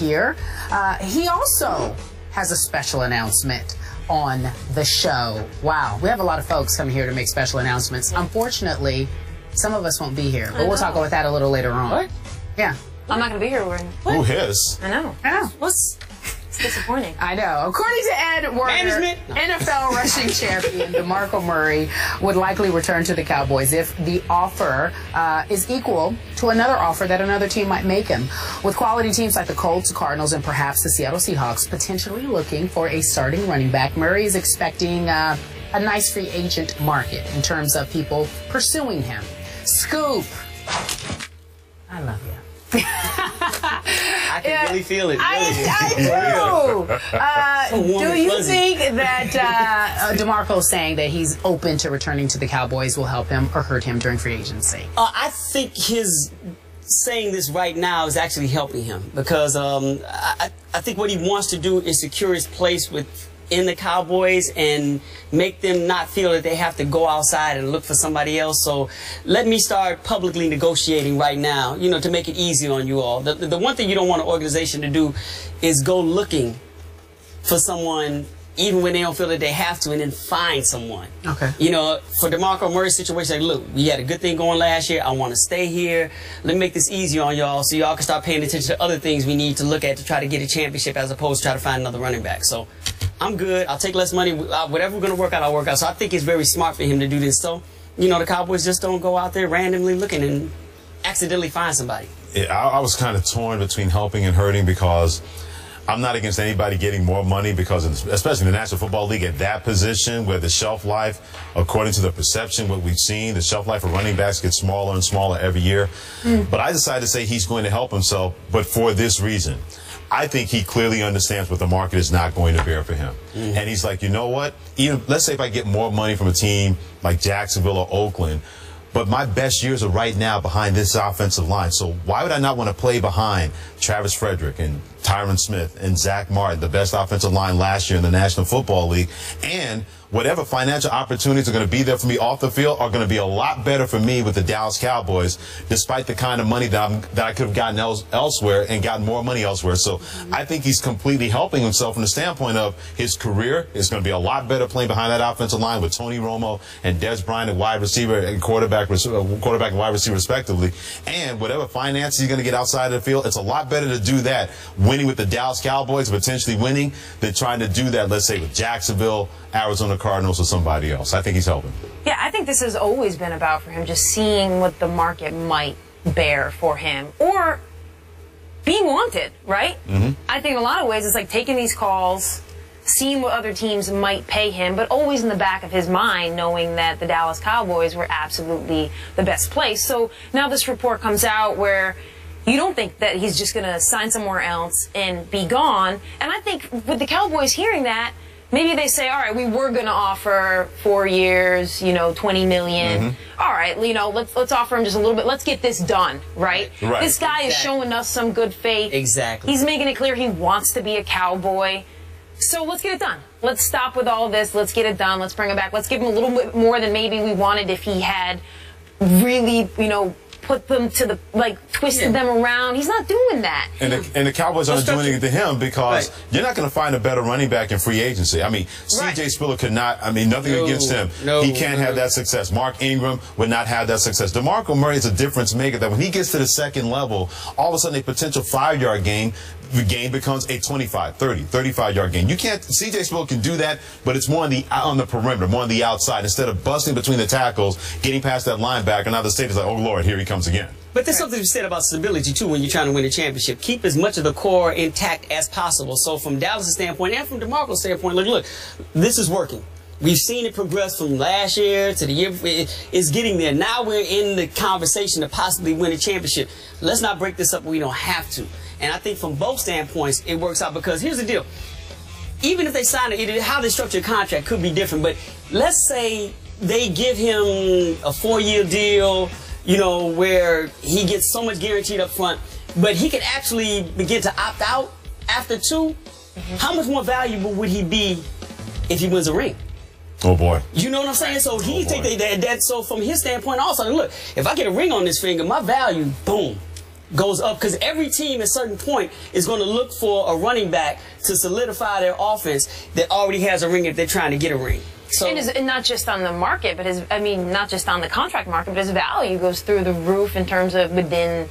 here. Uh, he also has a special announcement on the show. Wow, we have a lot of folks coming here to make special announcements. Unfortunately, some of us won't be here, but we'll talk about that a little later on. What? Yeah, I'm not going to be here. When, Who his? I know. I know. What's it's disappointing. I know. According to Ed Werder, Management. NFL rushing champion DeMarco Murray would likely return to the Cowboys if the offer uh, is equal to another offer that another team might make him. With quality teams like the Colts, Cardinals, and perhaps the Seattle Seahawks potentially looking for a starting running back, Murray is expecting uh, a nice free agent market in terms of people pursuing him. Scoop. I love you. I can really feel it. Really. I, I do. Uh, warm do you fuzzy. think that uh, uh, DeMarco saying that he's open to returning to the Cowboys will help him or hurt him during free agency? Uh, I think his saying this right now is actually helping him because um, I, I think what he wants to do is secure his place with in the Cowboys and make them not feel that they have to go outside and look for somebody else. So let me start publicly negotiating right now, you know, to make it easy on you all. The, the one thing you don't want an organization to do is go looking for someone even when they don't feel that they have to and then find someone. Okay. You know, for DeMarco Murray's situation, like, look, we had a good thing going last year. I want to stay here. Let me make this easier on y'all so y'all can start paying attention to other things we need to look at to try to get a championship as opposed to try to find another running back. So I'm good. I'll take less money. Uh, Whatever we're going to work out, I'll work out. So I think it's very smart for him to do this. So, you know, the Cowboys just don't go out there randomly looking and accidentally find somebody. Yeah, I, I was kind of torn between helping and hurting because I'm not against anybody getting more money because, of, especially in the National Football League, at that position where the shelf life, according to the perception, what we've seen, the shelf life of running backs gets smaller and smaller every year. But I decided to say he's going to help himself, but for this reason. I think he clearly understands what the market is not going to bear for him. Mm-hmm. And he's like, you know what? Even let's say if I get more money from a team like Jacksonville or Oakland, but my best years are right now behind this offensive line. So why would I not want to play behind Travis Frederick and Tyron Smith and Zack Martin, the best offensive line last year in the National Football League? And whatever financial opportunities are going to be there for me off the field are going to be a lot better for me with the Dallas Cowboys, despite the kind of money that, I'm, that I could have gotten else, elsewhere and gotten more money elsewhere. So I think he's completely helping himself from the standpoint of his career is going to be a lot better playing behind that offensive line with Tony Romo and Dez Bryant at wide receiver and quarterback, uh, quarterback and wide receiver respectively. And whatever finances he's going to get outside of the field, it's a lot better to do that winning with the Dallas Cowboys, potentially winning, than trying to do that, let's say, with Jacksonville, Arizona Cardinals, or somebody else. I think he's helping. Yeah, I think this has always been about for him just seeing what the market might bear for him or being wanted, right? Mm-hmm. I think in a lot of ways it's like taking these calls, seeing what other teams might pay him, but always in the back of his mind knowing that the Dallas Cowboys were absolutely the best place. So now this report comes out where you don't think that he's just going to sign somewhere else and be gone. And I think with the Cowboys hearing that, maybe they say, all right, we were going to offer four years, you know, 20 million. Mm-hmm. All right, you know, let's let's offer him just a little bit. Let's get this done, right? Right. This guy is showing us some good faith. Exactly. He's making it clear he wants to be a cowboy. So let's get it done. Let's stop with all this. Let's get it done. Let's bring him back. Let's give him a little bit more than maybe we wanted if he had really, you know, put them to the like twisted Yeah. them around. He's not doing that. And the, and the Cowboys aren't doing stretch anything to him because Right. you're not going to find a better running back in free agency. I mean, Right. C.J. Spiller could not. I mean, nothing No, against him. no, he can't no. have that success. Mark Ingram would not have that success. DeMarco Murray is a difference maker. That when he gets to the second level, all of a sudden a potential five yard gain. The game becomes a 25, 30, 35 yard game. You can't. C.J. Spiller can do that, but it's more on the on the perimeter, more on the outside. Instead of busting between the tackles, getting past that linebacker, now the state is like, oh lord, here he comes again. But there's something to be said about stability too when you're trying to win a championship. Keep as much of the core intact as possible. So from Dallas' standpoint and from DeMarco's standpoint, look, look, this is working. We've seen it progress from last year to the year. It's getting there. Now we're in the conversation to possibly win a championship. Let's not break this up. We don't have to. And I think from both standpoints, it works out because here's the deal. Even if they sign it, it- how they structure a contract could be different. But let's say they give him a four-year deal, you know, where he gets so much guaranteed up front, but he could actually begin to opt out after 2 mm-hmm. How much more valuable would he be if he wins a ring? Oh boy. You know what I'm saying? So he Oh, take that, that, that. So from his standpoint, also look, if I get a ring on this finger, my value, boom. Goes up because every team at a certain point is going to look for a running back to solidify their offense that already has a ring if they're trying to get a ring. So And, his, and not just on the market, but his, I mean, not just on the contract market, but his value goes through the roof in terms of within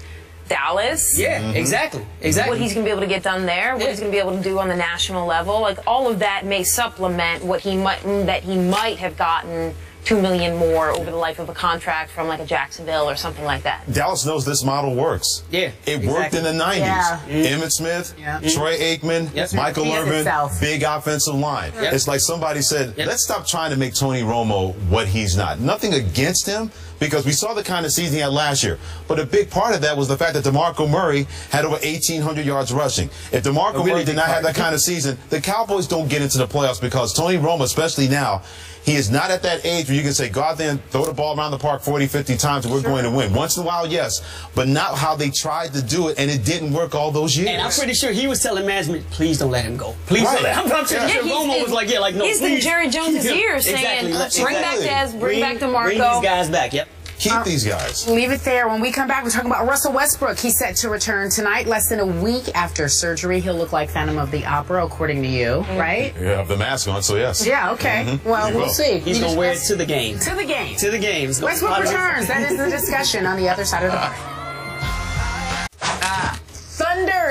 Dallas. yeah, mm-hmm. exactly, exactly. What he's going to be able to get done there, what Yeah. he's going to be able to do on the national level, like all of that may supplement what he might that he might have gotten two million more over the life of a contract from like a Jacksonville or something like that. Dallas knows this model works. Yeah, It worked in the 90s. Yeah. Mm-hmm. Emmitt Smith, Yeah. Mm-hmm. Troy Aikman, Yes. Michael Irvin, big offensive line. Yep. It's like somebody said, Yep. let's stop trying to make Tony Romo what he's not. Nothing against him because we saw the kind of season he had last year. But a big part of that was the fact that DeMarco Murray had over 1,800 yards rushing. If DeMarco really Murray did not have that kind of season, the Cowboys don't get into the playoffs because Tony Romo, especially now, he is not at that age where you can say, God, then throw the ball around the park 40, 50 times and we're going to win. Once in a while, yes, but not how they tried to do it, and it didn't work all those years. And I'm pretty sure he was telling management, please don't let him go. Please Right. don't let him I'm pretty Yeah. sure he's- Romo was like, yeah, like, no, he's in. Jerry Jones' Yeah, ear saying, exactly. "Uh, bring back Exactly. Dez, bring, back DeMarco. Bring these guys back, yep. Keep um, these guys. Leave it there. When we come back, we're talking about Russell Westbrook. He's set to return tonight, less than a week after surgery. He'll look like Phantom of the Opera, according to you, mm-hmm. right? You have the mask on, so yes. Yeah, okay. Mm-hmm. Well, You we'll will. see. He's going to wear it to the game. to the game. To the games. Westbrook returns. That is the discussion on the other side of the break.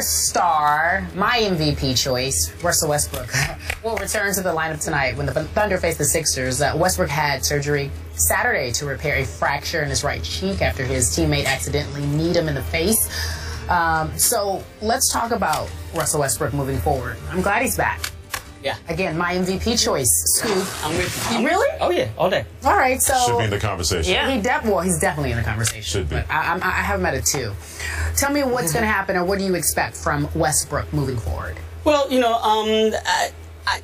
Star, my MVP choice, Russell Westbrook, will return to the lineup tonight when the Thunder face the Sixers. Uh, Westbrook had surgery Saturday to repair a fracture in his right cheek after his teammate accidentally kneed him in the face. Um, so let's talk about Russell Westbrook moving forward. I'm glad he's back. Yeah. Again, my MVP choice, Scoop. I'm with you. You really? Oh, yeah, all day. All right, so Should be in the conversation. Yeah. he def- well, he's definitely in the conversation. Should be. But I, I'm- I have him at a two. Tell me what's going to happen, or what do you expect from Westbrook moving forward? Well, you know, um, I, I,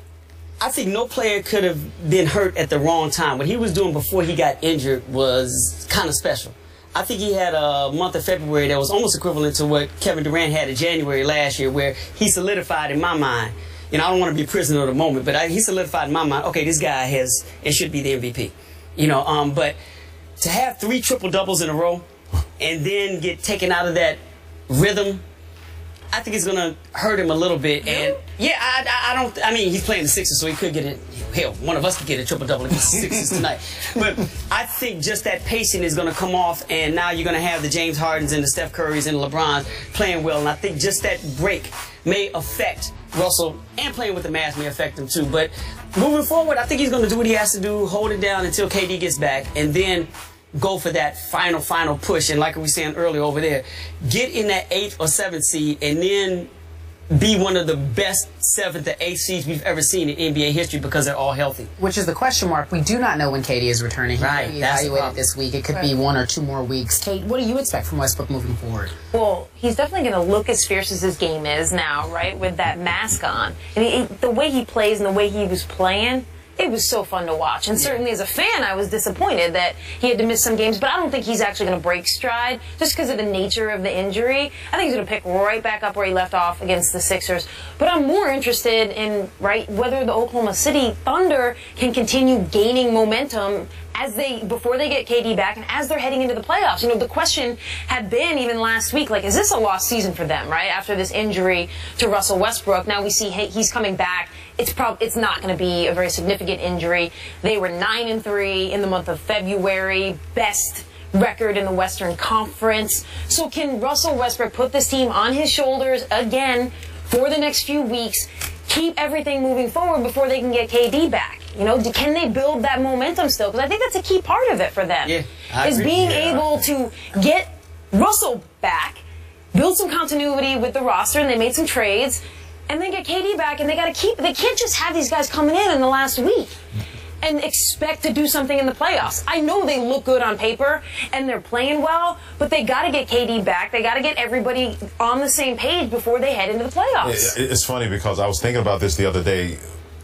I think no player could have been hurt at the wrong time. What he was doing before he got injured was kind of special. I think he had a month of February that was almost equivalent to what Kevin Durant had in January last year, where he solidified in my mind. You know, I don't want to be prisoner of the moment, but I, he solidified in my mind. Okay, this guy has and should be the MVP. You know, um, but to have three triple doubles in a row and then get taken out of that rhythm I think it's gonna hurt him a little bit. And yeah, I, I, I don't. I mean, he's playing the Sixers, so he could get it. Hell, one of us could get a triple double against the Sixers tonight. But I think just that pacing is gonna come off, and now you're gonna have the James Hardens and the Steph Currys and the LeBrons playing well. And I think just that break may affect Russell, and playing with the mask may affect him too. But moving forward, I think he's gonna do what he has to do, hold it down until KD gets back, and then go for that final, final push. And like we were saying earlier over there, get in that eighth or seventh seed and then be one of the best seventh to eighth seeds we've ever seen in NBA history because they're all healthy. Which is the question mark. We do not know when KD is returning. He Right, that's the evaluated problem. this week. It could be one or two more weeks. Kate, what do you expect from Westbrook moving forward? Well, he's definitely going to look as fierce as his game is now, right? With that mask on. And he, the way he plays and the way he was playing, it was so fun to watch. And certainly as a fan, I was disappointed that he had to miss some games, but I don't think he's actually going to break stride just because of the nature of the injury. I think he's going to pick right back up where he left off against the Sixers. But I'm more interested in, right, whether the Oklahoma City Thunder can continue gaining momentum as they before they get KD back and as they're heading into the playoffs. You know, the question had been even last week, like, is this a lost season for them? Right after this injury to Russell Westbrook, now we see he's coming back. It's prob it's not going to be a very significant injury. They were nine and three in the month of February, best record in the Western Conference. So can Russell Westbrook put this team on his shoulders again for the next few weeks? Keep everything moving forward before they can get KD back. You know, can they build that momentum still? Because I think that's a key part of it for them. Yeah, I is agree. being Yeah. able to get Russell back, build some continuity with the roster, and they made some trades, and then get KD back, and they got to keep. They can't just have these guys coming in in the last week. And expect to do something in the playoffs. I know they look good on paper and they're playing well, but they got to get KD back. They got to get everybody on the same page before they head into the playoffs. It's funny because I was thinking about this the other day.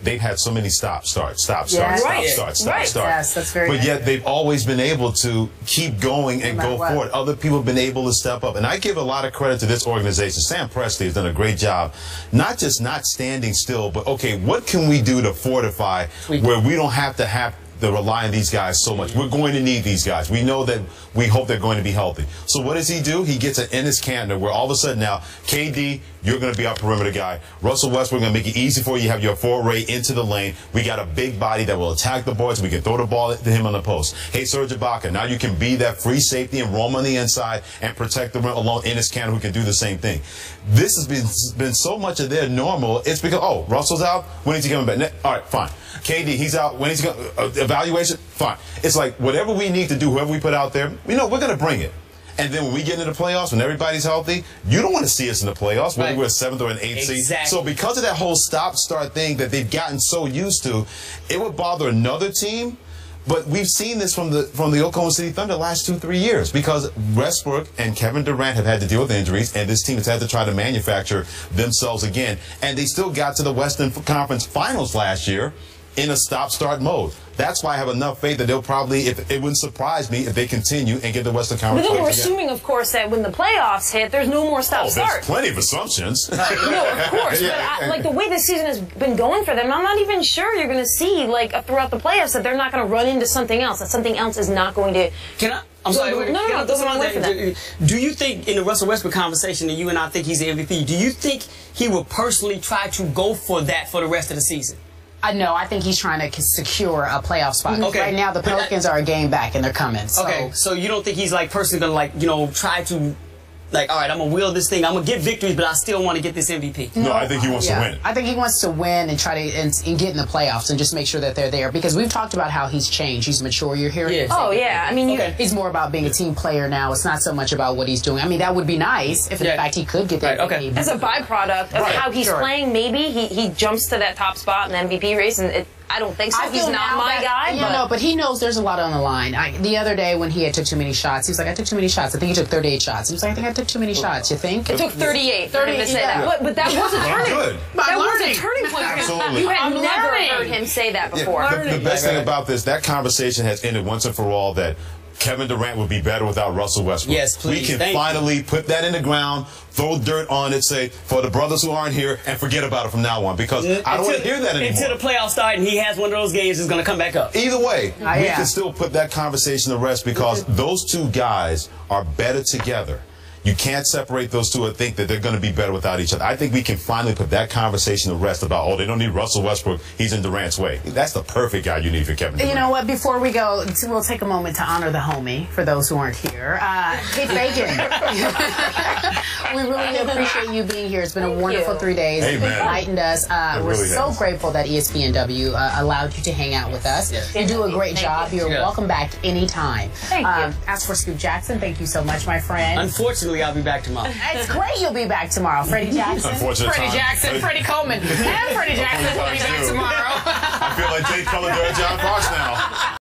They've had so many stop, start, stop, start, Yes. stop, Right. start, stop, Right. start. Yes, that's very But yet they've always been able to keep going and No go what. forward. Other people have been able to step up. And I give a lot of credit to this organization. Sam Presti has done a great job, not just not standing still, but okay, what can we do to fortify where we don't have to have to rely on these guys so much. We're going to need these guys. We know that we hope they're going to be healthy. So what does he do? He gets an Enes Kanter where all of a sudden now, KD, you're going to be our perimeter guy. Russell Westbrook we're going to make it easy for you. You have your foray into the lane. We got a big body that will attack the boards. We can throw the ball to him on the post. Hey, Serge Ibaka, now you can be that free safety and roam on the inside and protect the rim along Enes Kanter who can do the same thing. This has been, been so much of their normal. It's because, oh, Russell's out. When is he coming back? All right, fine. KD, he's out. When is he going uh, evaluation? Fine. It's like whatever we need to do, whoever we put out there, we know we're going to bring it. And then when we get into the playoffs, when everybody's healthy, you don't want to see us in the playoffs, whether Right. we're a seventh or an eighth Exactly. seed. So because of that whole stop-start thing that they've gotten so used to, it would bother another team. But we've seen this from the from the Oklahoma City Thunder last two three years because Westbrook and Kevin Durant have had to deal with injuries, and this team has had to try to manufacture themselves again. And they still got to the Western Conference Finals last year in a stop-start mode. That's why I have enough faith that they'll probably, if it wouldn't surprise me if they continue and get the Western Conference. But Conference. then we're again. assuming, of course, that when the playoffs hit, there's no more stop Oh, start. there's plenty of assumptions. No, of course. Yeah. But I, like the way this season has been going for them, I'm not even sure you're going to see like throughout the playoffs that they're not going to run into something else. That something else is not going to. Can I? I'm No, sorry. no, wait, no, can no, no, throw go something away out from there? Do you think in the Russell Westbrook conversation that you and I think he's the MVP? Do you think he will personally try to go for that for the rest of the season? I know. I think he's trying to secure a playoff spot. Mm-hmm. Okay. Right now, the Pelicans are a game back and they're coming. So Okay, so you don't think he's like personally gonna like you know try to like all right I'm gonna will this thing I'm gonna get victories but I still want to get this MVP. no, I think he wants yeah, to win. I think he wants to win and try to and, and get in the playoffs and just make sure that they're there because we've talked about how he's changed. He's mature. You're hearing. Yeah. him Oh yeah, I mean, you, Okay. He's more about being a team player now. It's not so much about what he's doing. I mean, that would be nice if, in Yeah. fact, he could get that. Right, okay. as a byproduct of Right, how he's sure. playing, maybe he, he jumps to that top spot in the MVP race, and it, I don't think so. I he's not my that- guy. Yeah, but no, but he knows there's a lot on the line. I, the other day when he had took too many shots, he was like, "I took too many shots." I think he took 38 shots. He was like, "I think I took too many shots." You think? it took 38 for him to 38, say yeah. that. But, but that was a I'm turning. good. That I'm was a turning point for him. Absolutely. You had I'm never learning. heard him say that Yeah, before. the, the best thing about this, that conversation has ended once and for all that Kevin Durant would be better without Russell Westbrook. Yes, please. We can Thank you. finally put that in the ground, throw dirt on it, say, for the brothers who aren't here, and forget about it from now on because I don't want to hear that anymore. Until the playoffs start and he has one of those games, it's gonna come back up. Either way, Ah, we can still put that conversation to rest because those two guys are better together. You can't separate those two and think that they're going to be better without each other. I think we can finally put that conversation to rest about, oh, they don't need Russell Westbrook. He's in Durant's way. That's the perfect guy you need for Kevin Durant. You know what? Before we go, we'll take a moment to honor the homie for those who aren't here. Uh, Kate Fagan. we really appreciate you being here. It's been a wonderful you. three days. You've Amen. enlightened us. Uh, It we're really so has. grateful that E ESPNW uh, allowed you to hang out with us. You do a great Thank job. you. You're Yeah. welcome back anytime. Thank you. Um, As for Scoop Jackson, thank you so much, my friend. Unfortunately, I'll be back tomorrow. it's great you'll be back tomorrow. Freddie Jackson. Unfortunate Freddie. Jackson, Freddie Coleman, and Freddie Jackson will be back Too. tomorrow. I feel like Jay Cutler, John Fox now.